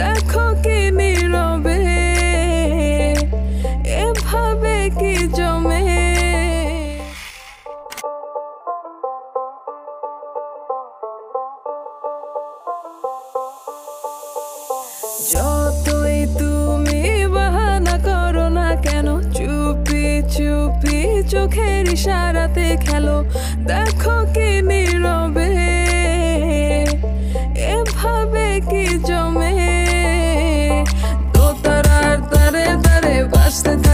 দেখো কি নীরবে, এভাবে কি জমে? যতই তুমি বাহানা করো না কেন, চুপি চুপি চোখের ইশারাতে খেলো। দেখো জমে দোতারার